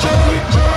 Jerry, Jerry.